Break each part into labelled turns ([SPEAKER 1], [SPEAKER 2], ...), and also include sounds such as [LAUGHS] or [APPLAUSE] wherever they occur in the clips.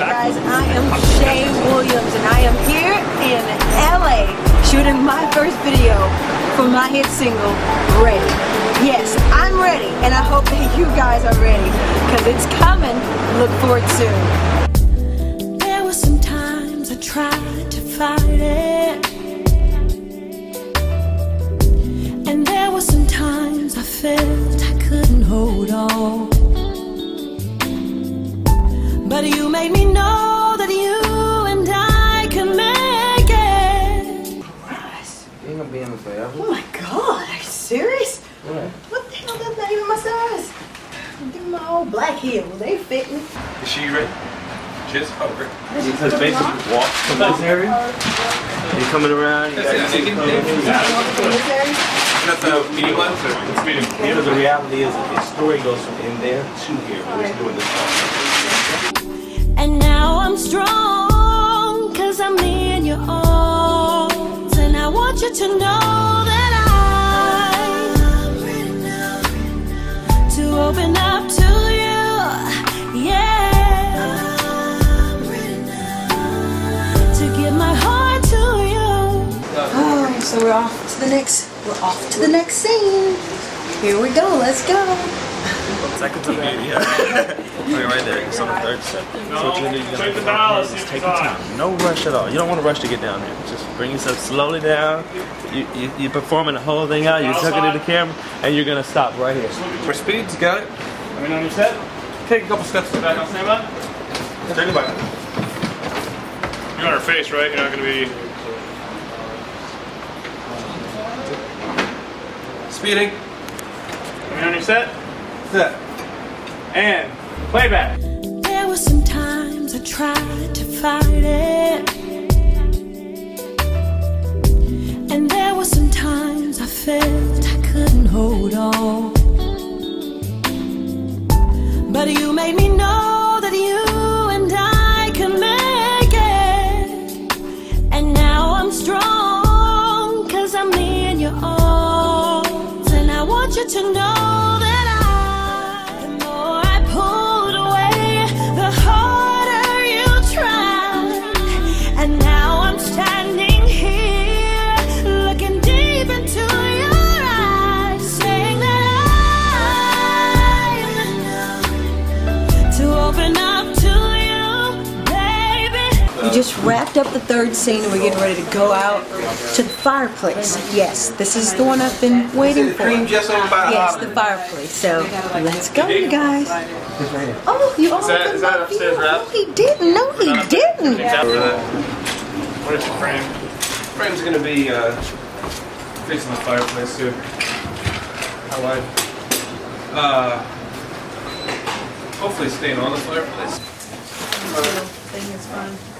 [SPEAKER 1] guys. I am Shae
[SPEAKER 2] Williams, and I am here in LA shooting my first video for my hit single, Ready. Yes, I'm ready, and I hope that you guys are ready, because it's coming. Look for it soon.
[SPEAKER 3] There were some times I tried to fight it. And there were some times I felt I couldn't hold on. But you made me know that you and I can make it.
[SPEAKER 4] You ain't gonna be in it forever.
[SPEAKER 2] Oh my god, are you serious?
[SPEAKER 4] What?
[SPEAKER 2] What the hell, that's not even my size. Give me my old black heels, they fit me.
[SPEAKER 5] Is she ready? Just over. Oh, great.
[SPEAKER 4] Because basically walk from this area, you coming around, you got
[SPEAKER 5] That's it.
[SPEAKER 4] your
[SPEAKER 5] You can-
[SPEAKER 2] In this area?
[SPEAKER 5] Is that the medium lens or it's medium?
[SPEAKER 4] Because the reality is that the story goes from in there to here. We're just doing this part.
[SPEAKER 3] And now I'm strong, cause I'm in your arms. And I want you to know that now to open up to you. Yeah. To give my heart to you.
[SPEAKER 2] So we're off to the next, we're off to the next scene. Here we go, let's go.
[SPEAKER 4] Second to beauty, yeah. [LAUGHS] okay, right there. It's on the third set. So what you need to
[SPEAKER 1] check
[SPEAKER 4] do
[SPEAKER 1] the balance,
[SPEAKER 4] is
[SPEAKER 1] see
[SPEAKER 4] take
[SPEAKER 1] if
[SPEAKER 4] your time. No rush at all. You don't want to rush to get down here. Just bring yourself slowly down. You, you, you're performing the whole thing out. You're tucking in the camera, and you're gonna stop right here.
[SPEAKER 5] For speeds, got it.
[SPEAKER 1] I mean, on your set.
[SPEAKER 5] Take a couple steps to
[SPEAKER 1] Back on standby.
[SPEAKER 5] Take it back.
[SPEAKER 1] You're on her face, right? You're not gonna be.
[SPEAKER 5] Speeding.
[SPEAKER 1] I mean, on your set.
[SPEAKER 5] Set.
[SPEAKER 1] And playback.
[SPEAKER 3] There were some times I tried to fight it. And there were some times I felt I couldn't hold on. But you made me know
[SPEAKER 2] just wrapped up the third scene and we're getting ready to go out to the fireplace. Yes, this is the one I've been waiting for.
[SPEAKER 5] Cream just over by the
[SPEAKER 2] Yes, the fireplace. So let's go, you guys. Oh, you all
[SPEAKER 1] that-
[SPEAKER 2] come
[SPEAKER 1] that
[SPEAKER 2] up
[SPEAKER 1] upstairs.
[SPEAKER 2] No, he didn't. No, he didn't.
[SPEAKER 1] What is the frame?
[SPEAKER 5] Frame's gonna be uh, facing the fireplace too. How wide? Uh, hopefully staying on the fireplace.
[SPEAKER 3] Ready now to open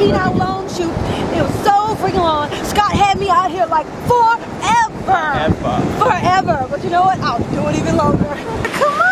[SPEAKER 3] yeah, it
[SPEAKER 2] was a 14 hour long shoot. It was so freaking long. Scott had me out here like forever.
[SPEAKER 4] Ever.
[SPEAKER 2] Forever. But you know what? I'll do it even longer. [LAUGHS] Come on,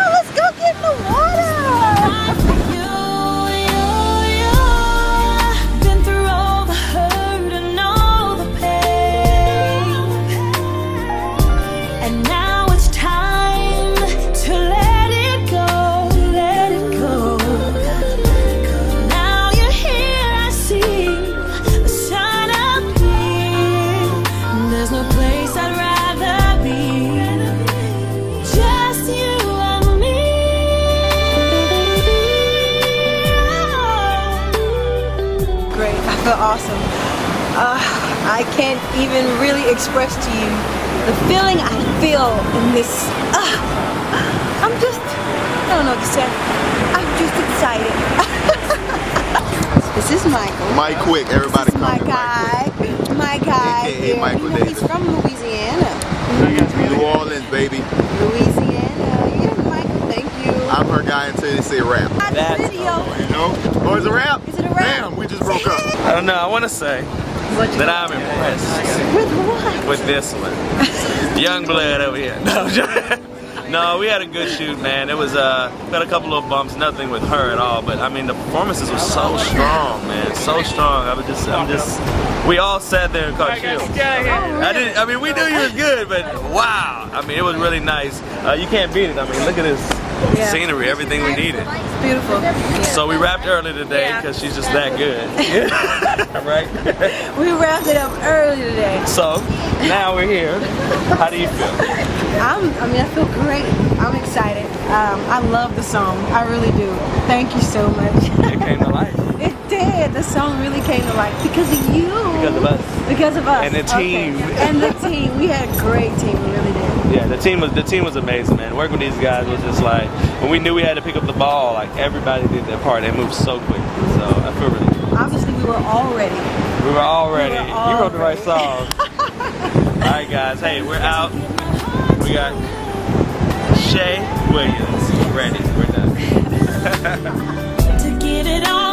[SPEAKER 2] feel awesome. Uh, I can't even really express to you the feeling I feel in this. Uh, I'm just, I don't know what to say. I'm just excited. this is Michael.
[SPEAKER 6] Mike Quick, everybody
[SPEAKER 2] This is my
[SPEAKER 6] Mike
[SPEAKER 2] guy. My guy.
[SPEAKER 6] AKA
[SPEAKER 2] here.
[SPEAKER 6] Michael
[SPEAKER 2] You know, He's from Louisiana.
[SPEAKER 6] New Orleans, baby.
[SPEAKER 2] Louisiana. Yeah, Michael, thank you.
[SPEAKER 6] I'm her guy until they say
[SPEAKER 2] wrap.
[SPEAKER 4] That's
[SPEAKER 2] the video.
[SPEAKER 6] You know? Oh, it's a wrap?
[SPEAKER 2] Is it a wrap?
[SPEAKER 6] Damn, we just broke up.
[SPEAKER 4] I don't know. I want to say that I'm impressed
[SPEAKER 2] With what?
[SPEAKER 4] with this one. Young blood over here. [LAUGHS] No, I'm joking. no, we had a good shoot, man. It was uh, got a couple of bumps, nothing with her at all. But I mean, the performances were so strong, man, so strong. I was just, I'm just, we all sat there and caught chills. I didn't. I mean, we knew you was good, but wow. I mean, it was really nice. Uh, you can't beat it. I mean, look at this
[SPEAKER 2] Yeah.
[SPEAKER 4] scenery, everything we needed.
[SPEAKER 2] It's beautiful. Yeah.
[SPEAKER 4] So we wrapped early today because she's just that good. [LAUGHS] right?
[SPEAKER 2] we wrapped it up early today.
[SPEAKER 4] so now we're here. How do you feel?
[SPEAKER 2] I'm, I mean, I feel great. I'm excited. Um, I love the song. I really do. Thank you so much.
[SPEAKER 4] It came to life [LAUGHS]
[SPEAKER 2] did. The song really came to life because of you.
[SPEAKER 4] because of us.
[SPEAKER 2] Because of us.
[SPEAKER 4] And the
[SPEAKER 2] Okay.
[SPEAKER 4] team.
[SPEAKER 2] And the team. We had a great team. We really did.
[SPEAKER 4] Yeah, the team was the team was amazing, man. Working with these guys was just like when we knew we had to pick up the ball, like everybody did their part. They moved so quick. So I feel really good.
[SPEAKER 2] Obviously, we were all ready.
[SPEAKER 4] We were all ready.
[SPEAKER 2] We were all
[SPEAKER 4] you wrote the right
[SPEAKER 2] ready.
[SPEAKER 4] song. [LAUGHS] all right, guys. Hey, we're out. We got Shae Williams ready. We're done. [LAUGHS]
[SPEAKER 3] to get it on